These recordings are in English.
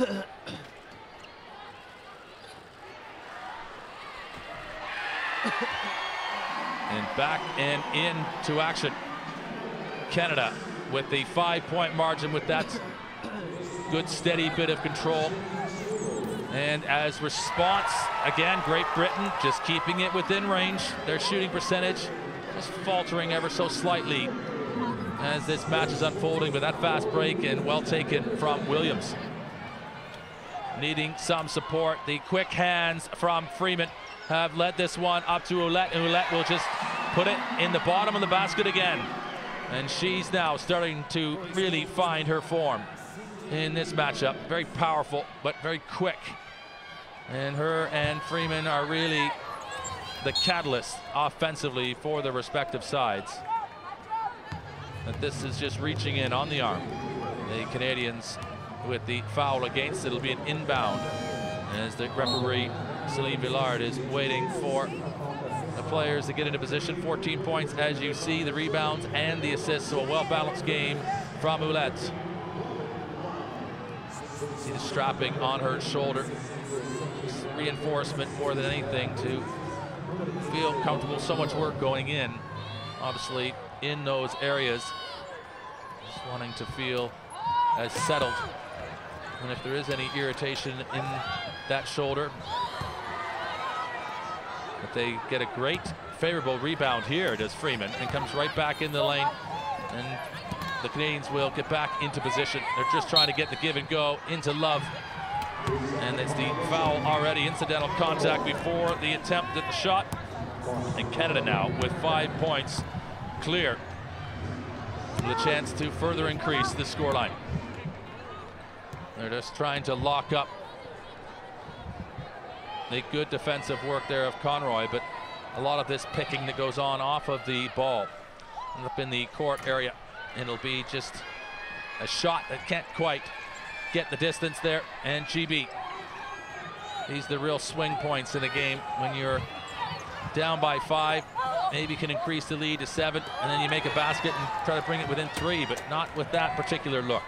and back and into action. Canada with the five-point margin with that good steady bit of control. And as response, again, Great Britain just keeping it within range. Their shooting percentage just faltering ever so slightly as this match is unfolding, but that fast break and well taken from Williams. Needing some support. The quick hands from Freeman have led this one up to Ouellet, and Ouellet will just put it in the bottom of the basket again. And she's now starting to really find her form in this matchup. Very powerful, but very quick. And her and Freeman are really the catalyst offensively for the respective sides. But this is just reaching in on the arm. The Canadians with the foul against it. It'll be an inbound as the referee, Celine Villard, is waiting for the players to get into position. 14 points as you see, the rebounds and the assists. So a well-balanced game from Ouellet. See the strapping on her shoulder. Reinforcement more than anything to feel comfortable. So much work going in, obviously, in those areas. Just wanting to feel as settled. And if there is any irritation in that shoulder, but they get a great favorable rebound here, does Freeman, and comes right back in the lane. And the Canadians will get back into position. They're just trying to get the give and go into Love. And it's the foul already, incidental contact before the attempt at the shot. And Canada now with five points clear. The chance to further increase the scoreline. They're just trying to lock up the good defensive work there of Conroy, but a lot of this picking that goes on off of the ball up in the court area. It'll be just a shot that can't quite get the distance there. And GB, these are the real swing points in the game when you're down by five, maybe can increase the lead to seven, and then you make a basket and try to bring it within three, but not with that particular look.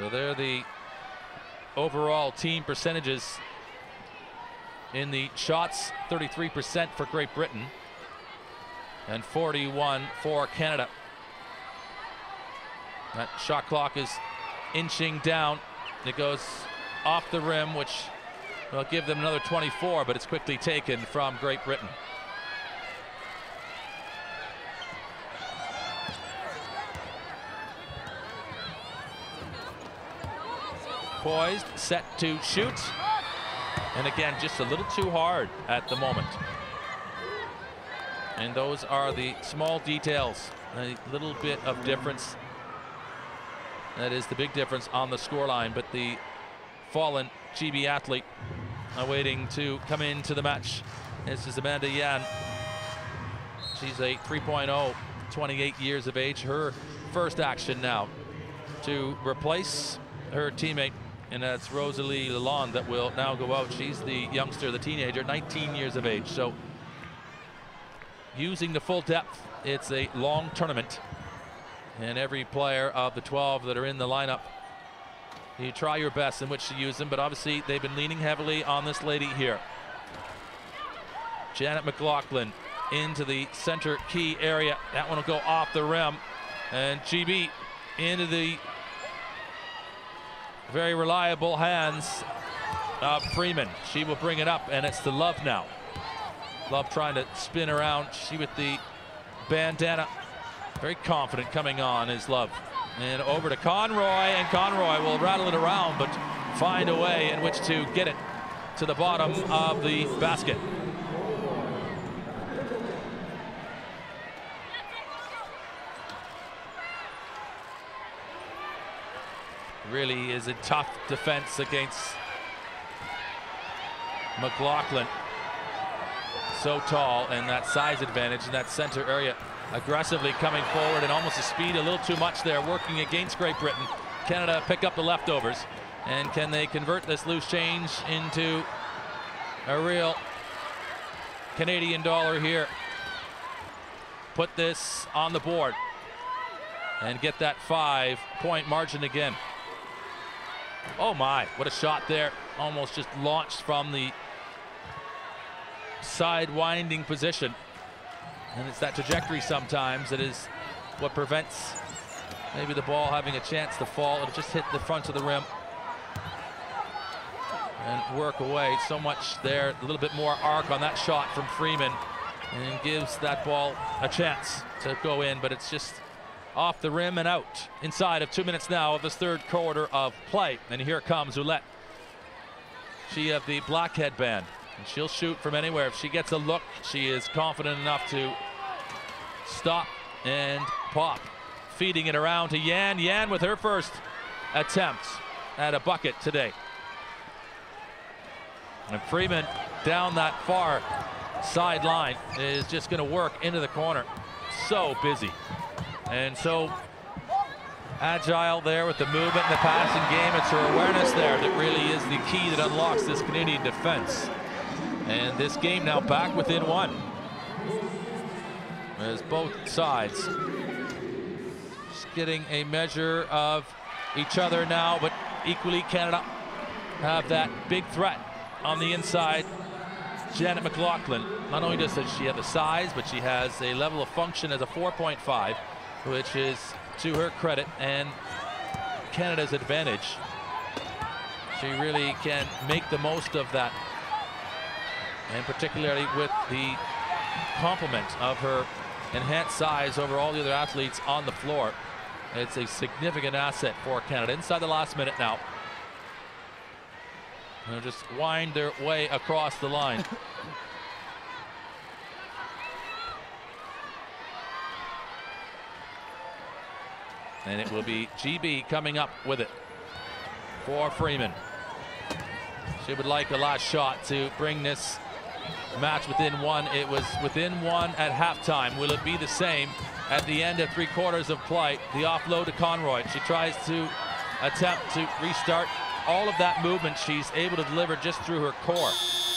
So they're the overall team percentages in the shots 33% for Great Britain and 41 for Canada. That shot clock is inching down. It goes off the rim, which will give them another 24, but it's quickly taken from Great Britain. Poised, set to shoot. And again, just a little too hard at the moment. And those are the small details, a little bit of difference. That is the big difference on the scoreline, but the fallen GB athlete awaiting to come into the match. This is Amanda Yan. She's a 3.0, 28 years of age. Her first action now to replace her teammate and that's Rosalie Lalonde that will now go out. She's the youngster, the teenager, 19 years of age. So using the full depth, it's a long tournament. And every player of the 12 that are in the lineup, you try your best in which to use them, but obviously they've been leaning heavily on this lady here. Janet McLachlan into the center key area. That one will go off the rim. And GB into the very reliable hands Freeman. She will bring it up, and it's to Love now. Love trying to spin around. She with the bandana. Very confident coming on is Love. And over to Conroy, and Conroy will rattle it around, but find a way in which to get it to the bottom of the basket. Really is a tough defense against McLachlan. So tall and that size advantage in that center area. Aggressively coming forward and almost a speed a little too much there working against Great Britain. Canada pick up the leftovers. And can they convert this loose change into a real Canadian dollar here? Put this on the board. and get that five point margin again. Oh my, what a shot there. Almost just launched from the side winding position. And it's that trajectory sometimes that is what prevents maybe the ball having a chance to fall. It'll just hit the front of the rim and work away. So much there, a little bit more arc on that shot from Freeman and gives that ball a chance to go in, but it's just off the rim and out. Inside of two minutes now of this third quarter of play. And here comes Ouellet. She have the black headband. And she'll shoot from anywhere. If she gets a look, she is confident enough to stop and pop. Feeding it around to Yan. Yan with her first attempt at a bucket today. And Freeman down that far sideline is just going to work into the corner. So busy. And so agile there with the movement and the passing game. It's her awareness there that really is the key that unlocks this Canadian defense. And this game now back within one. As both sides just getting a measure of each other now, but equally Canada have that big threat on the inside. Janet McLachlan, not only does she have the size, but she has a level of function as a 4.5, which is to her credit and Canada's advantage. She really can make the most of that and particularly with the complement of her enhanced size over all the other athletes on the floor. It's a significant asset for Canada. Inside the last minute now. They'll just wind their way across the line. and it will be GB coming up with it for Freeman. She would like a last shot to bring this match within one. It was within one at halftime. Will it be the same at the end of three quarters of play? The offload to Conroy. She tries to attempt to restart. All of that movement she's able to deliver just through her core.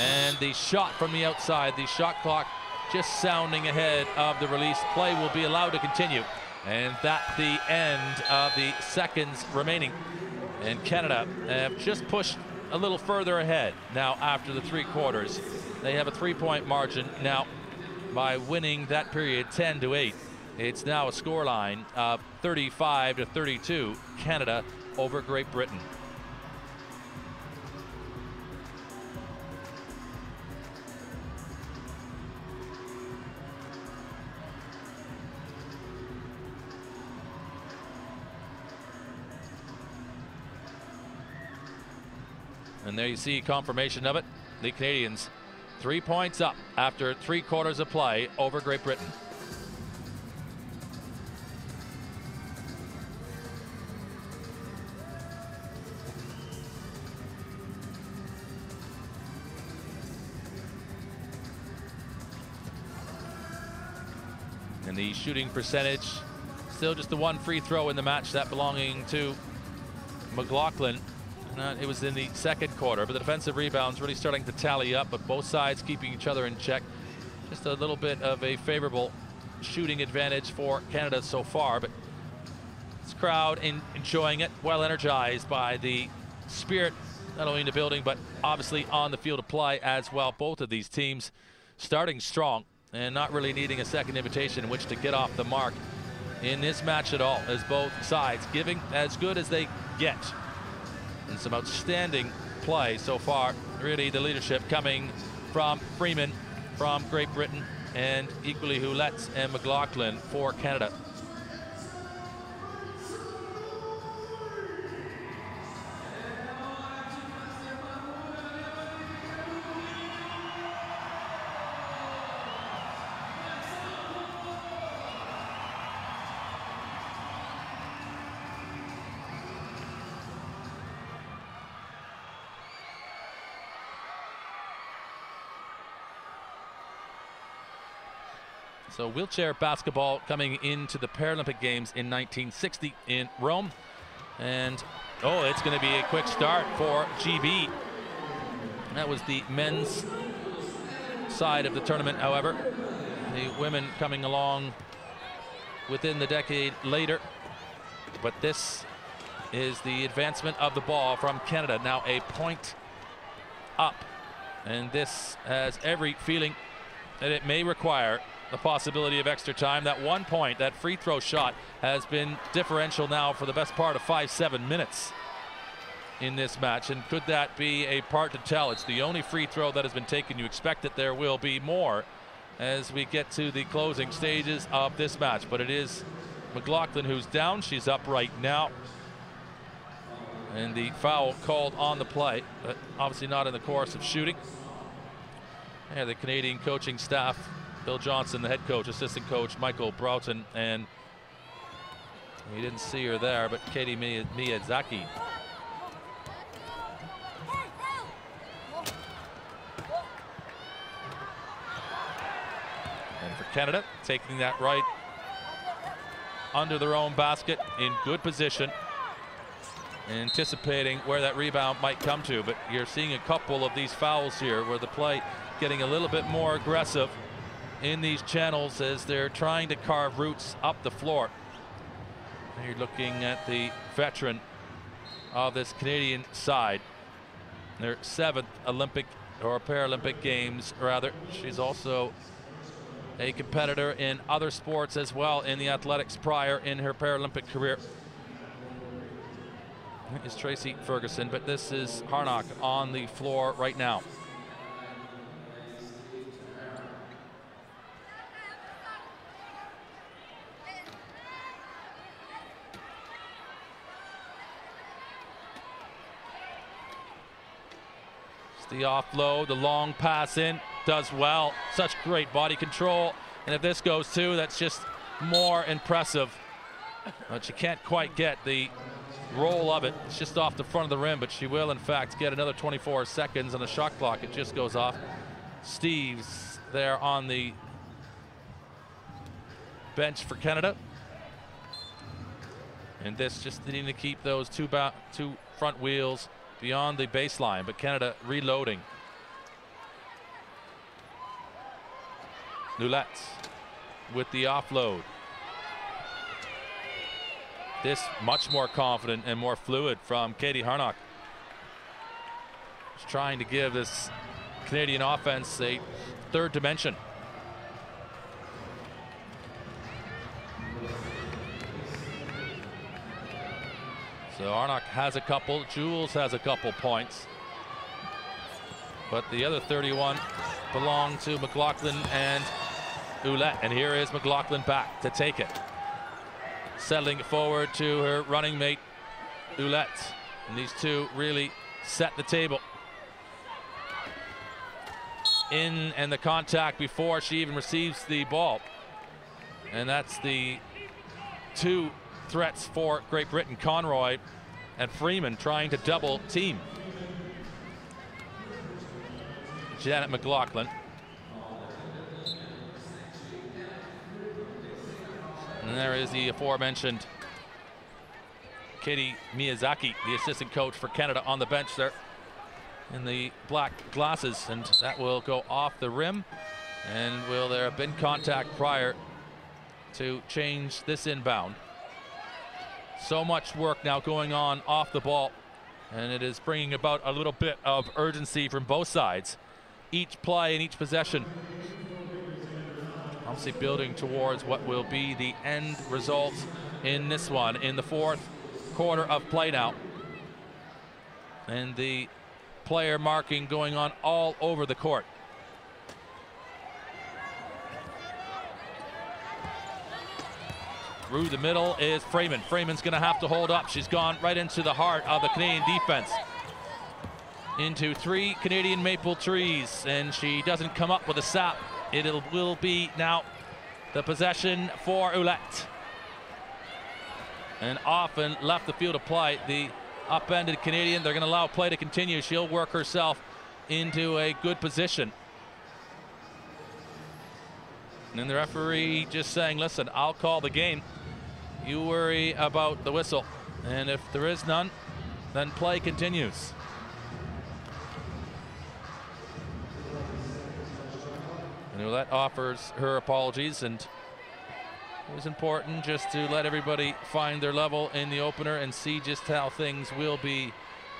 And the shot from the outside, the shot clock just sounding ahead of the release. Play will be allowed to continue. And that the end of the seconds remaining. And Canada have just pushed a little further ahead now after the three quarters. They have a three-point margin now by winning that period 10 to 8. It's now a scoreline of 35 to 32, Canada over Great Britain. And there you see confirmation of it. The Canadians three points up after three quarters of play over Great Britain. And the shooting percentage, still just the one free throw in the match, that belonging to McLachlan. Uh, it was in the second quarter, but the defensive rebounds really starting to tally up, but both sides keeping each other in check. Just a little bit of a favorable shooting advantage for Canada so far, but this crowd in, enjoying it, well energized by the spirit, not only in the building, but obviously on the field of play as well. Both of these teams starting strong and not really needing a second invitation in which to get off the mark in this match at all, as both sides giving as good as they get and some outstanding play so far. Really the leadership coming from Freeman from Great Britain and equally Ouellet and McLachlan for Canada. So wheelchair basketball coming into the Paralympic Games in 1960 in Rome. And, oh, it's going to be a quick start for GB. That was the men's side of the tournament, however. The women coming along within the decade later. But this is the advancement of the ball from Canada. Now a point up. And this has every feeling that it may require the possibility of extra time. That one point, that free throw shot, has been differential now for the best part of five, seven minutes in this match. And could that be a part to tell? It's the only free throw that has been taken. You expect that there will be more as we get to the closing stages of this match. But it is McLachlan who's down. She's up right now. And the foul called on the play, but obviously not in the course of shooting. And the Canadian coaching staff, Bill Johnson, the head coach, assistant coach, Michael Broughton, and we didn't see her there, but Katie Miyazaki. And for Canada taking that right under their own basket in good position anticipating where that rebound might come to. But you're seeing a couple of these fouls here where the play getting a little bit more aggressive in these channels as they're trying to carve routes up the floor you're looking at the veteran of this Canadian side their seventh Olympic or Paralympic games rather she's also a competitor in other sports as well in the athletics prior in her Paralympic career. Is Tracey Ferguson, but this is Harnock on the floor right now. The offload, the long pass in, does well. Such great body control. And if this goes too, that's just more impressive. But she can't quite get the roll of it. It's just off the front of the rim, but she will, in fact, get another 24 seconds on the shot clock. It just goes off. Steve's there on the bench for Canada. And this just needing to keep those two, two front wheels beyond the baseline, but Canada reloading. Ouellet with the offload. This much more confident and more fluid from Katie Harnock. Just trying to give this Canadian offense a third dimension. So Harnock has a couple, Jewells has a couple points. But the other 31 belong to McLachlan and Ouellet. And here is McLachlan back to take it. Settling forward to her running mate, Ouellet. And these two really set the table. In and the contact before she even receives the ball. And that's the two threats for Great Britain. Conroy and Freeman trying to double team. Janet McLachlan. And there is the aforementioned Katie Miyazaki, the assistant coach for Canada on the bench there in the black glasses. And that will go off the rim. And will there have been contact prior to change this inbound? So much work now going on off the ball. And it is bringing about a little bit of urgency from both sides. Each play and each possession. Obviously building towards what will be the end result in this one in the fourth quarter of play now. And the player marking going on all over the court. Through the middle is Freeman. Freeman's going to have to hold up. She's gone right into the heart of the Canadian defense. Into three Canadian maple trees, and she doesn't come up with a sap. It will be now the possession for Ouellet. And often left the field of play. The upended Canadian, they're going to allow play to continue. She'll work herself into a good position. And then the referee just saying, listen, I'll call the game. You worry about the whistle. And if there is none, then play continues. And Ouellet offers her apologies and It was important just to let everybody find their level in the opener and see just how things will be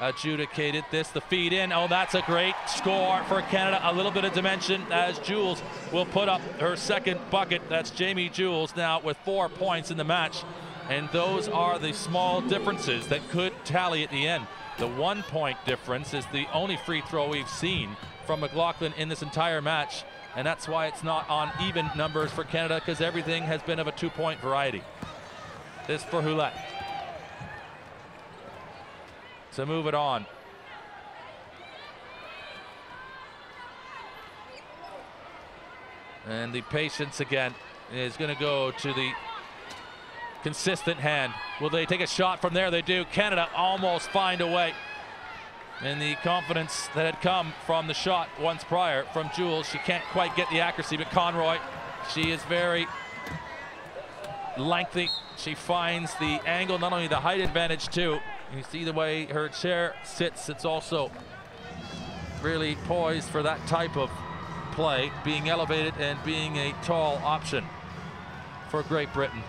adjudicated. This, the feed in. Oh, that's a great score for Canada. A little bit of dimension as Jewells will put up her second bucket. That's Jamey Jewells now with four points in the match. And those are the small differences that could tally at the end. The one point difference is the only free throw we've seen from McLachlan in this entire match. And that's why it's not on even numbers for Canada because everything has been of a two point variety. This for Ouellet. To move it on. And the patience again is going to go to the consistent hand. Will they take a shot from there? They do. Canada almost find a way. And the confidence that had come from the shot once prior from Jewells. She can't quite get the accuracy, but Conroy, she is very lengthy. She finds the angle, not only the height advantage too. You see the way her chair sits. It's also really poised for that type of play, being elevated and being a tall option for Great Britain.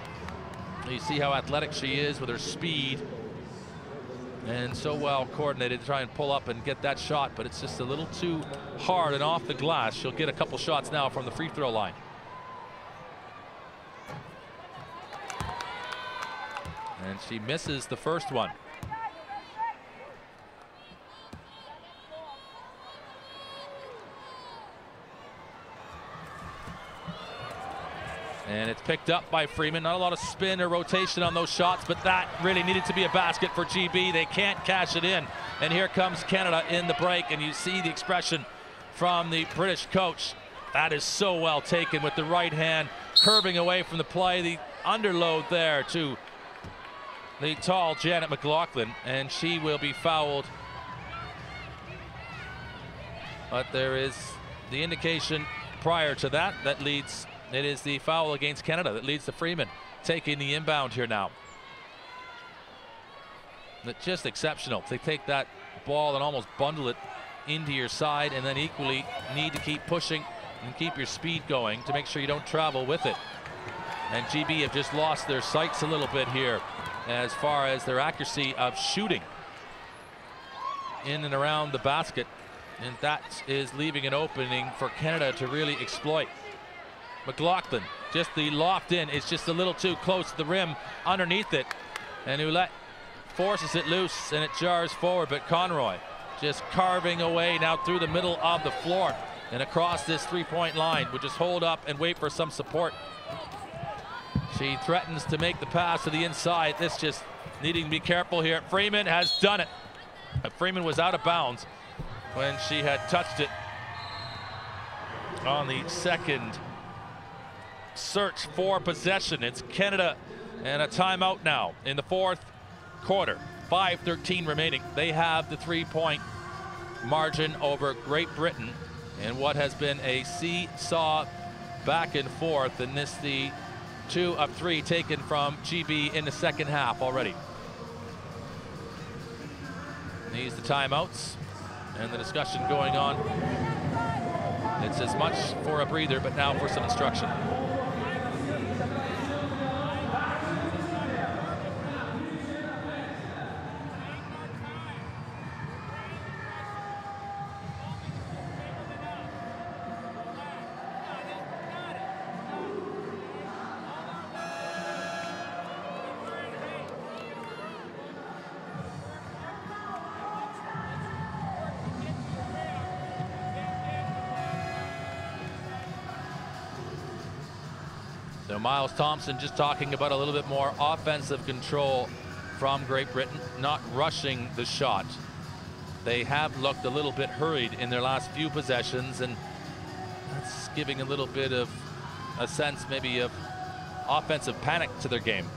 You see how athletic she is with her speed and so well coordinated to try and pull up and get that shot, but it's just a little too hard and off the glass. She'll get a couple shots now from the free throw line. And she misses the first one. And it's picked up by Freeman. Not a lot of spin or rotation on those shots, but that really needed to be a basket for GB. They can't cash it in. And here comes Canada in the break, and you see the expression from the British coach. That is so well taken with the right hand, curving away from the play. The underload there to the tall Janet McLachlan, and she will be fouled. But there is the indication prior to that that leads it is the foul against Canada that leads to Freeman taking the inbound here now. Just exceptional. They take that ball and almost bundle it into your side and then equally need to keep pushing and keep your speed going to make sure you don't travel with it. And GB have just lost their sights a little bit here as far as their accuracy of shooting in and around the basket. And that is leaving an opening for Canada to really exploit. McLachlan, just the loft in. It's just a little too close to the rim underneath it. And Ouellet forces it loose and it jars forward, but Conroy just carving away now through the middle of the floor and across this three-point line. Would just hold up and wait for some support. She threatens to make the pass to the inside. This just needing to be careful here. Freeman has done it. Freeman was out of bounds when she had touched it on the second search for possession. It's Canada and a timeout now in the fourth quarter. 5.13 remaining. They have the three-point margin over Great Britain in what has been a seesaw back and forth. And this the two of three taken from GB in the second half already. These the timeouts and the discussion going on. It's as much for a breather, but now for some instruction. Miles Thompson just talking about a little bit more offensive control from Great Britain, not rushing the shot. They have looked a little bit hurried in their last few possessions, and that's giving a little bit of a sense maybe of offensive panic to their game.